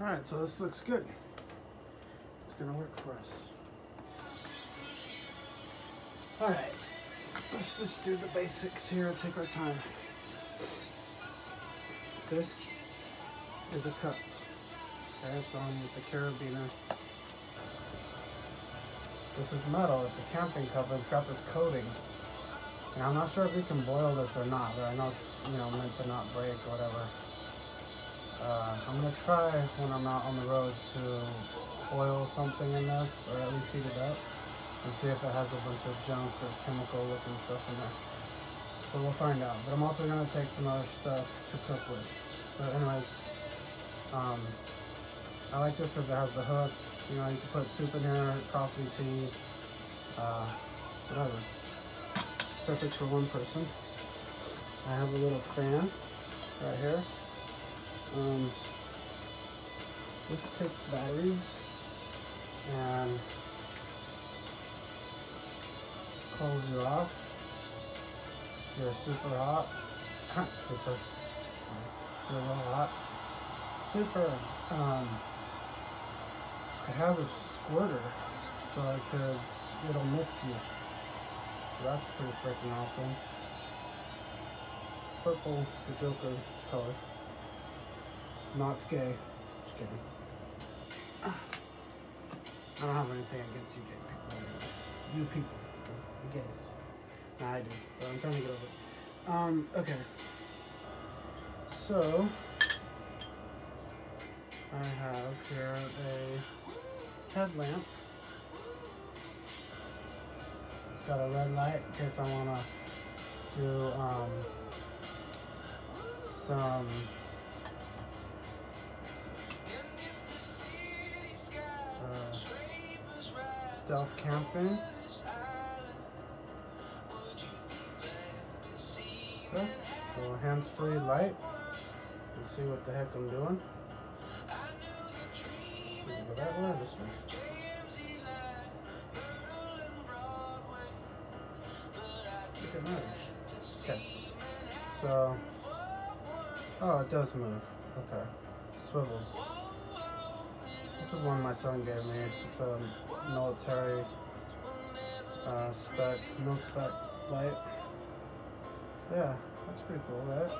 Alright, so this looks good. It's gonna work for us. Alright, let's just do the basics here, and take our time. This is a cup. That's on the carabiner. This is metal, it's a camping cup, and it's got this coating. And I'm not sure if we can boil this or not, but I know it's you know meant to not break or whatever. Uh, I'm gonna try when I'm out on the road to boil something in this, or at least heat it up, and see if it has a bunch of junk or chemical looking stuff in there. So we'll find out. But I'm also gonna take some other stuff to cook with. So anyways, um, I like this because it has the hook. You know, you can put soup in here, coffee, tea, uh, whatever. Perfect for one person. I have a little fan right here. Um, this takes batteries and cools you off. If you're super hot, not super, you're a little hot, super. Um, it has a squirter, so it could it'll mist you. So that's pretty freaking awesome. Purple, the Joker color. Not gay. Just kidding. I don't have anything against you gay people anyways. You people. You gays. Nah, I do. But I'm trying to get over it. Um, okay. So I have here a headlamp. It's got a red light in case I wanna do um some stealth camping. Okay, so hands-free light. Let's see what the heck I'm doing. Go that way this way? Look at. Okay. So, oh, it does move. Okay. Swivels. This is one my son gave me. It's a military uh, spec, mil spec light. Yeah, that's pretty cool, right?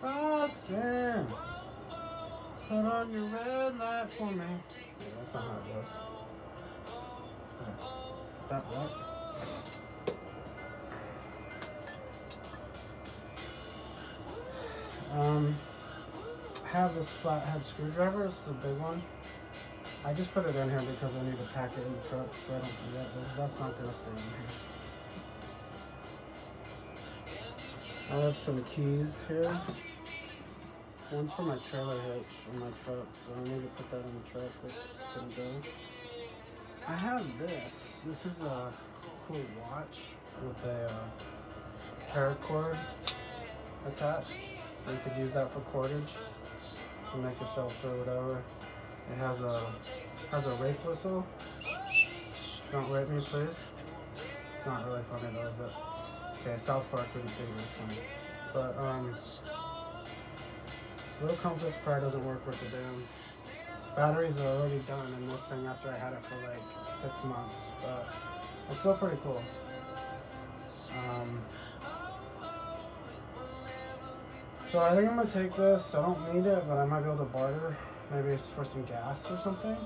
Roxanne, put on your red light for me. Yeah, that's not how it goes. That what? Um, have this flathead screwdriver. It's the big one. I just put it in here because I need to pack it in the truck so I don't forget this. That's not gonna stay in here. I have some keys here. One's for my trailer hitch on my truck, so I need to put that in the truck. That's gonna go. I have this. This is a cool watch with a uh, paracord attached. You could use that for cordage to make a shelter or whatever. It has a has a rape whistle. Don't rape me, please. It's not really funny though, is it? Okay, South Park wouldn't think it was funny. But um, little compass probably doesn't work with the damn. Batteries are already done in this thing after I had it for like six months, but it's still pretty cool. Um, so I think I'm gonna take this. I don't need it, but I might be able to barter. Maybe it's for some gas or something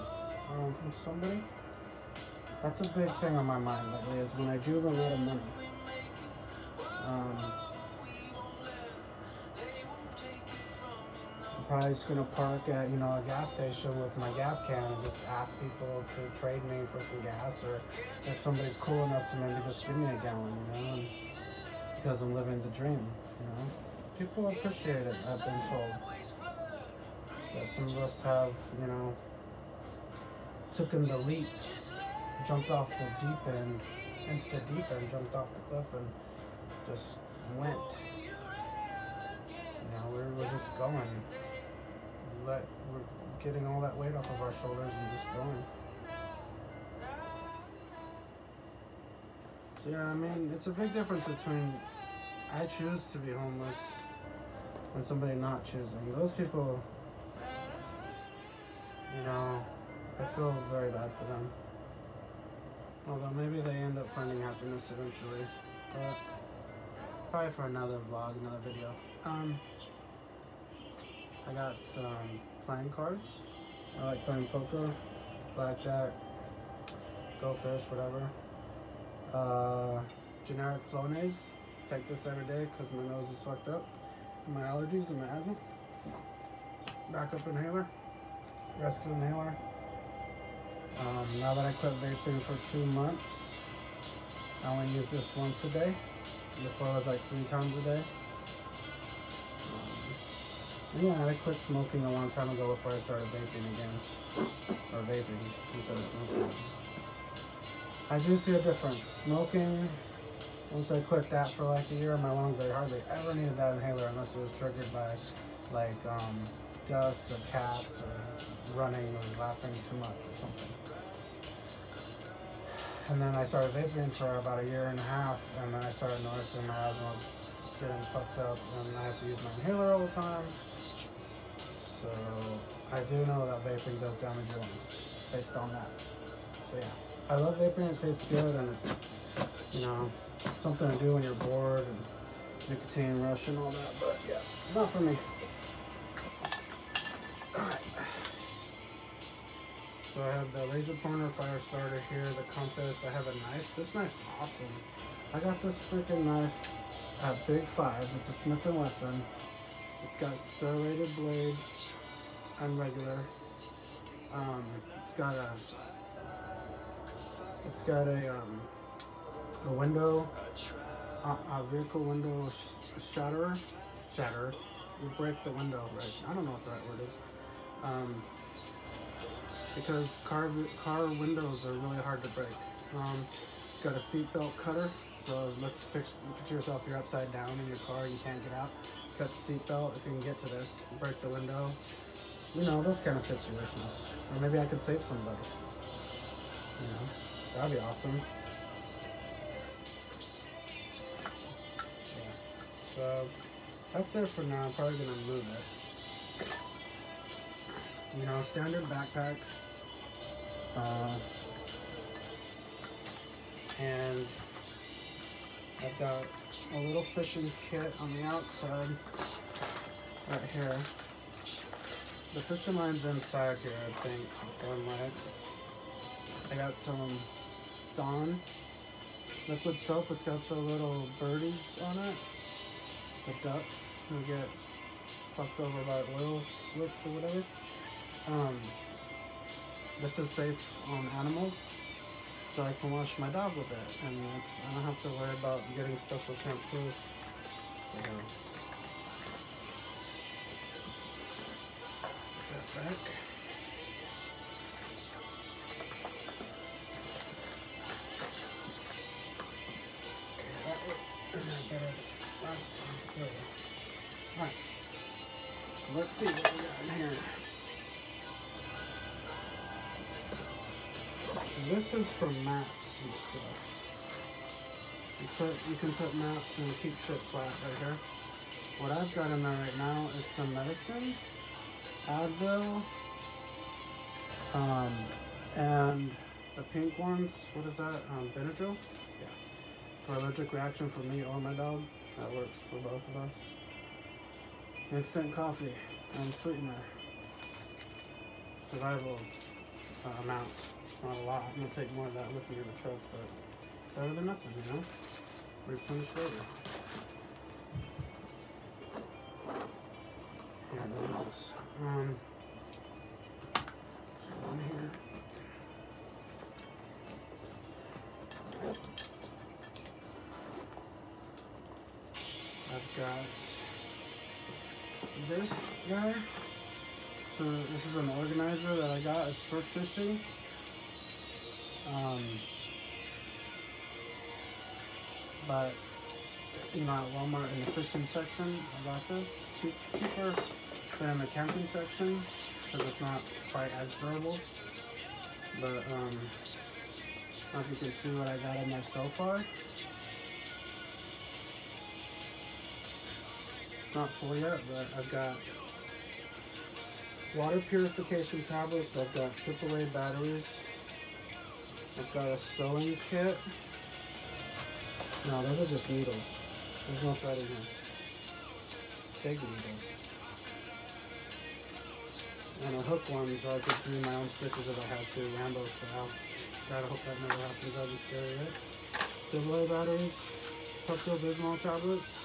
um, from somebody. That's a big thing on my mind lately. Is when I do run out of money. Um, I'm probably just gonna park at you know a gas station with my gas can and just ask people to trade me for some gas, or if somebody's cool enough to maybe just give me a gallon, you know, because I'm living the dream, you know. People appreciate it. I've been told. That some of us have, you know, taken the leap, jumped off the deep end, into the deep end, jumped off the cliff, and just went. You we're just going. Let we're getting all that weight off of our shoulders and just going. So yeah, I mean, it's a big difference between I choose to be homeless and somebody not choosing. Those people, you know, I feel very bad for them. Although maybe they end up finding happiness eventually. But probably for another vlog, another video. Um, I got some playing cards. I like playing poker, blackjack, go fish, whatever. Uh, generic Flonase. Take this every day because my nose is fucked up. My allergies and my asthma. Backup inhaler. Rescue inhaler. Um, now that I quit vaping for two months, I only use this once a day. Before it was like three times a day. Um, yeah, I quit smoking a long time ago before I started vaping again. Or vaping instead of smoking. I do see a difference. Smoking, once I quit that for like a year, my lungs, I hardly ever needed that inhaler unless it was triggered by like um, dust or cats or running or laughing too much or something. And then I started vaping for about a year and a half, and then I started noticing my asthma was getting fucked up, and I have to use my inhaler all the time. So I do know that vaping does damage your lungs based on that. So yeah, I love vaping. It tastes good, and it's you know something to do when you're bored and nicotine rush and all that. But yeah, it's not for me. All right. So I have the laser pointer fire starter here, the compass. I have a knife. This knife's awesome. I got this freaking knife at Big Five. It's a Smith and Wesson. It's got serrated blade and regular. Um, it's got a it's got a um, a window, a, a vehicle window sh- shatterer, shatter. You break the window, right? I don't know what the right word is. Um, because car car windows are really hard to break. Um, it's got a seatbelt cutter, so let's picture, picture yourself you're upside down in your car and you can't get out. Cut the seatbelt if you can get to this, break the window. You know those kind of situations, or maybe I could save somebody. You know, that'd be awesome. So that's there for now. I'm probably gonna move it. You know, standard backpack. Uh, and I've got a little fishing kit on the outside right here. The fishing line's inside here, I think. I got some Dawn liquid soap. It's got the little birdies on it. The ducks who get fucked over by oil slicks or whatever. Um, this is safe on animals, so I can wash my dog with it, and I don't have to worry about getting special shampoo her. Put that back. Okay, that last time. There we go. Alright. So let's see what we got in here. This is for maps and stuff. You put you can put maps and keep shit flat right here. What I've got in there right now is some medicine, Advil, um, and the pink ones. What is that? Um, Benadryl. Yeah. For allergic reaction for me or my dog. That works for both of us. Instant coffee and sweetener. Survival uh, amount. It's not a lot. I'm gonna take more of that with me in the truck, but better than nothing, you know? Replenish later. Here, this? Um, here. I've got this guy. This is an organizer that I got. It's for fishing. Um, but you know, at Walmart in the fishing section, I got this cheap, cheaper than in the camping section because it's not quite as durable. But um, I don't know if you can see what I got in there so far. Not full yet, but I've got water purification tablets. I've got AAA batteries. I've got a sewing kit. No, those are just needles. There's no thread in here. Big needles. And a hook one so I could do my own stitches if I had to, Rambo style. Gotta hope that never happens. I'll just carry it. Double A batteries, Pepto Bismol tablets,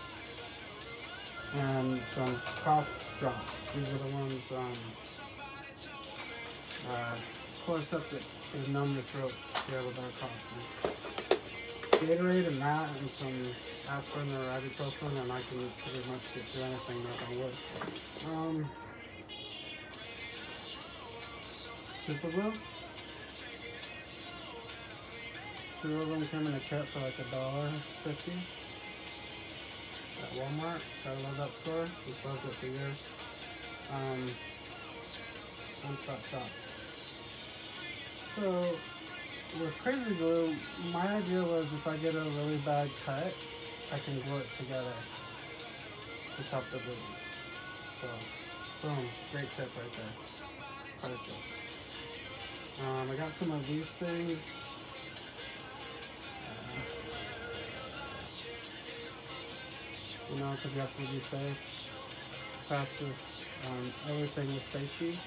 and some cough drops. These are the ones, um, uh, Chloraseptic to numb your throat if you have a cough. Gatorade and that, and some aspirin or ibuprofen, and I can pretty much get through anything, knock on wood. Um, super glue. Two of them come in a kit for like a dollar fifty at Walmart. Gotta love that store. Loved it for years. Um, one stop shop. So, with Crazy Glue, my idea was if I get a really bad cut, I can glue it together to stop the bleeding. So, boom, great tip right there. Priceless. Um, I got some of these things. You know, because you have to be safe. Practice um, everything with safety.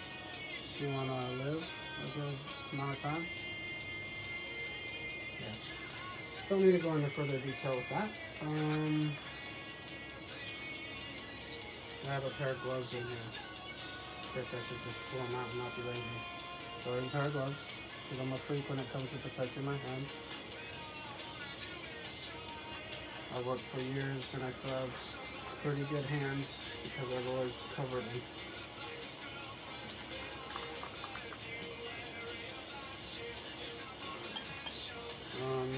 If you want to live a good amount of time. Yeah. Don't need to go into further detail with that. Um, I have a pair of gloves in here. Guess I should just pull them out and not be lazy. So a pair of gloves, because I'm a freak when it comes to protecting my hands. I've worked for years and I still have pretty good hands because I've always covered them. Um?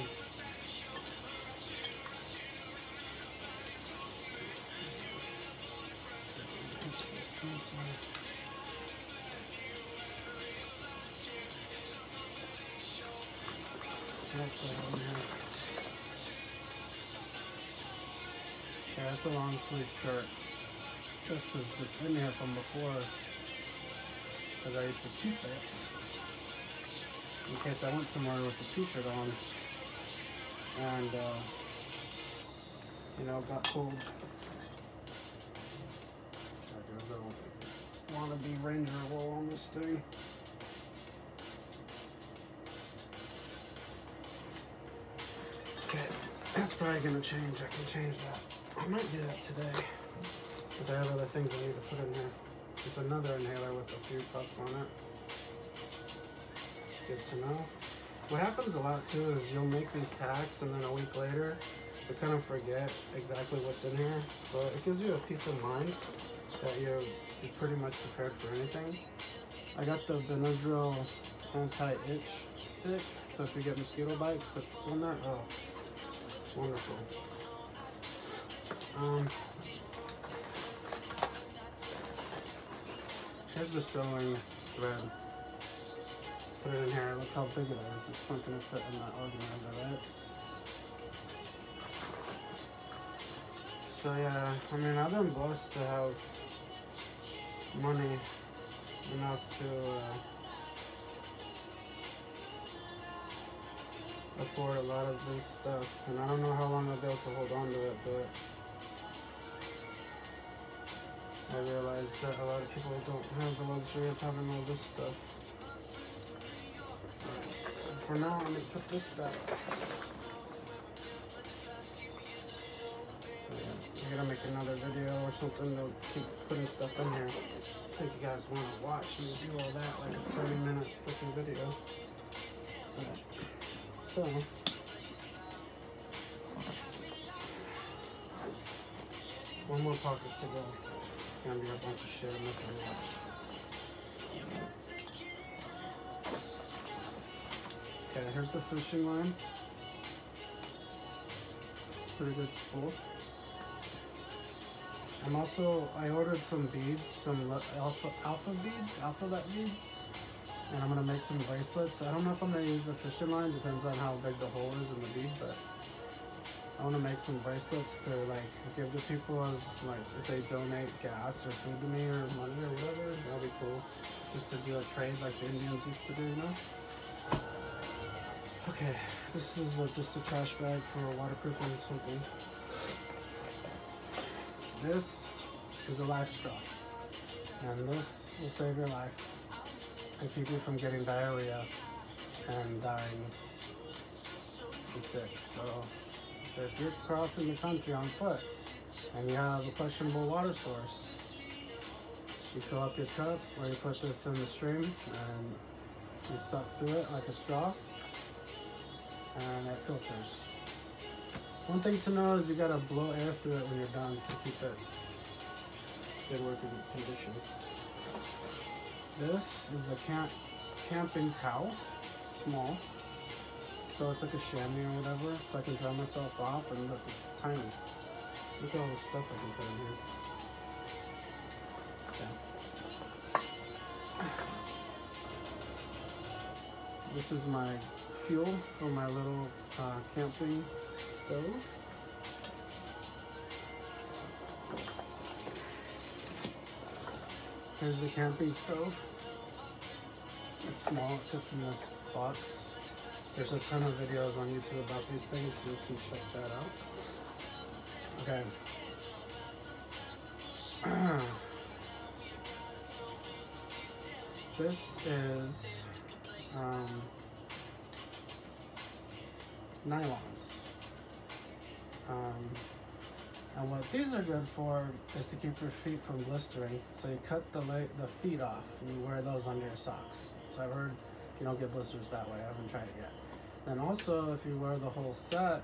Okay, that's a long sleeve shirt. This is just in here from before because I used to keep it in case I went somewhere with a t-shirt on and uh, you know got cold. Like a little ranger wool on this thing. Okay, that's probably gonna change. I can change that. I might do that today because I have other things I need to put in here. It's another inhaler with a few puffs on it. It's good to know. What happens a lot too is you'll make these packs and then a week later you kind of forget exactly what's in here. but it gives you a peace of mind that you're, you're pretty much prepared for anything. I got the Benadryl anti-itch stick, so if you get mosquito bites, put this on there. Oh, it's wonderful. Um, here's the sewing thread. Put it in here. Look how big it is. It's not going to fit in that organizer, right? So yeah, I mean, I've been blessed to have money enough to uh, afford a lot of this stuff, and I don't know how long I'll be able to hold on to it, but I realize that a lot of people don't have the luxury of having all this stuff. Alright, so for now, let me put this back. Yeah, I gotta make another video or something to keep putting stuff in here. I think you guys want to watch me do all that like a 30 minute freaking video. Alright, So, one more pocket to go. Gonna be a bunch of shit in this one. Okay, here's the fishing line. Pretty good spool. I'm also, I ordered some beads, some alpha, alpha beads, alphabet beads. And I'm gonna make some bracelets. I don't know if I'm gonna use the fishing line, depends on how big the hole is in the bead, but I want to make some bracelets to like give to people as like if they donate gas or food to me or money or whatever. That'd be cool. Just to do a trade like the Indians used to do, you know. Okay, this is just a trash bag for waterproofing something. This is a life straw, and this will save your life and keep you from getting diarrhea and dying and sick. So if you're crossing the country on foot and you have a questionable water source, you fill up your cup or you put this in the stream and you suck through it like a straw and it filters. One thing to know is you gotta blow air through it when you're done to keep it good working condition. This is a camp camping towel, small. So it's like a chamois or whatever, so I can dry myself off and look, it's tiny. Look at all the stuff I can put in here. Okay. This is my fuel for my little uh, camping stove. Here's the camping stove. It's small, it fits in this box. There's a ton of videos on YouTube about these things, you can check that out. Okay. this is um, nylons. Um, and what these are good for is to keep your feet from blistering. So you cut the the feet off, and you wear those under your socks. So I've heard you don't get blisters that way. I haven't tried it yet. And also, if you wear the whole set,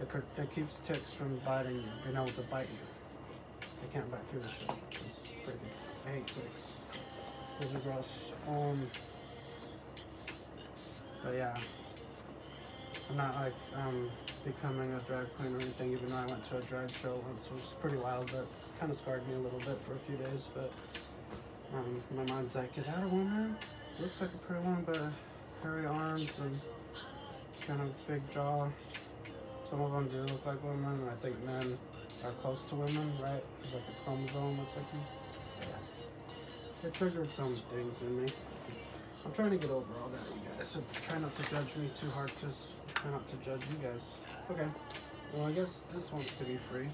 it, it keeps ticks from biting you, being able to bite you. They can't bite through the shit. It's crazy. I hate ticks. Those are gross. Um, but yeah, I'm not like um, becoming a drag queen or anything, even though I went to a drag show once, which was pretty wild, but kind of scarred me a little bit for a few days. But um, my mind's like, is that a woman? Looks like a pretty woman, but hairy arms and kind of big jaw. Some of them do look like women. and I think men are close to women, right? There's like a chromosome or something. So yeah, it triggered some things in me. I'm trying to get over all that, you guys. So try not to judge me too hard, cause try not to judge you guys. Okay. Well, I guess this wants to be free.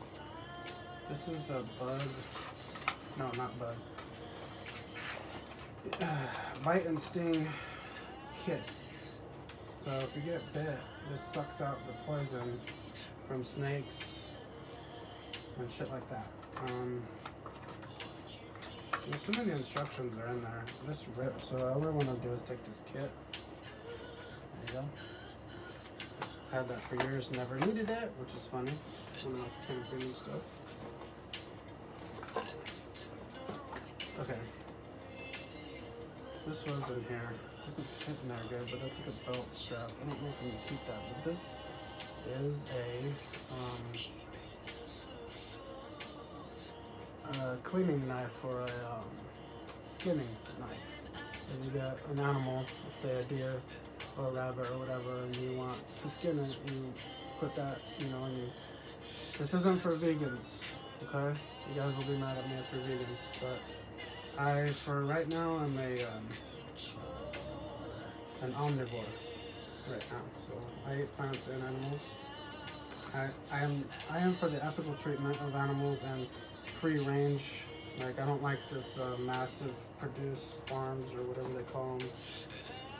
This is a bug. No, not bug. Bite and sting kit. So if you get bit, this sucks out the poison from snakes and shit like that. Um, some of instructions are in there. This rips, so all I want to do is take this kit. There you go. Had that for years, never needed it, which is funny camping stuff. Okay. This was in here. It Doesn't fit in there good, but that's like a belt strap. I don't know if I'm gonna keep that, but this is a um, a cleaning knife for a um, skinning knife. And you got an animal, let's say a deer or a rabbit or whatever, and you want to skin it, you put that, you know, and you. This isn't for vegans, okay? You guys will be mad at me if you're vegans, but I, for right now, I'm a um, an omnivore right now. So I eat plants and animals. I, I am I am for the ethical treatment of animals and free range. Like I don't like this uh, massive produce farms or whatever they call them,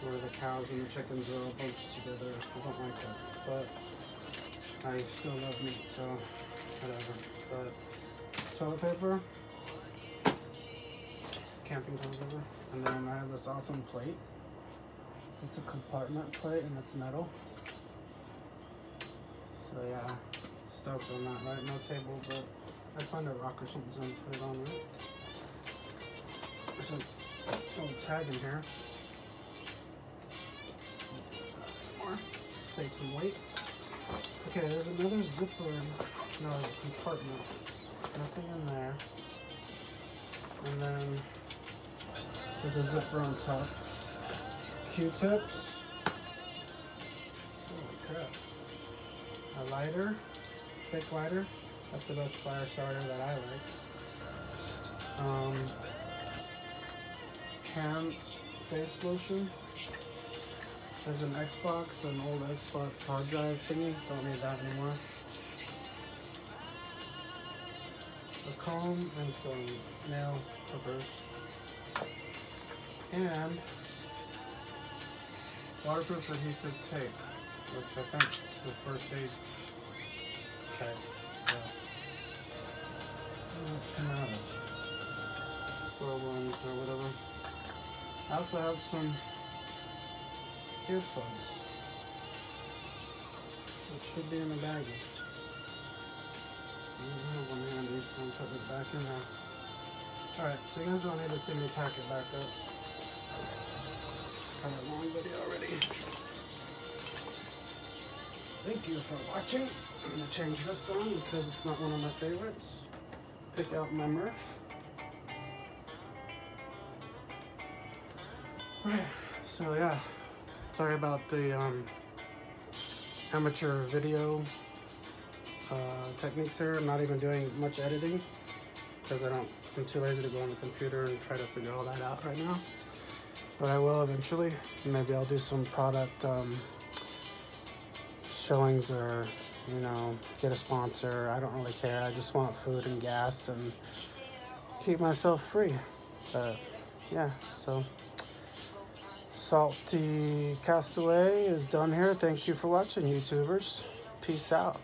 where the cows and the chickens are all bunched together. I don't like that. But I still love meat, so whatever. But toilet paper, camping toilet over. and then I have this awesome plate. It's a compartment plate and it's metal. So yeah, stoked on that, right? No table, but I'd find a rock or something to put it on, right? There's a little tag in here. Save some weight. Okay, there's another zipper in, no, compartment. Nothing in there. And then there's a zipper on top. Q-tips. Holy crap. a lighter, thick lighter. That's the best fire starter that I like. Um, hand face lotion. There's an Xbox, an old Xbox hard drive thingy. Don't need that anymore. A comb and some nail clippers. And waterproof adhesive tape, which I think is the first aid type stuff. Came out of? Problems or whatever. I also have some earplugs. It should be in the baggie. I have one handy, so I'm putting it back in there. Alright, so you guys don't need to see me pack it back up. Long video already. Thank you for watching. I'm gonna change this song because it's not one of my favorites. Pick out my Murph. So yeah, sorry about the um, amateur video uh, techniques here. I'm not even doing much editing because I don't. I'm too lazy to go on the computer and try to figure all that out right now. But I will eventually. Maybe I'll do some product um, showings or you know get a sponsor. I don't really care. I just want food and gas and keep myself free. But yeah, so. Salty Castaway is done here. Thank you for watching, YouTubers. Peace out.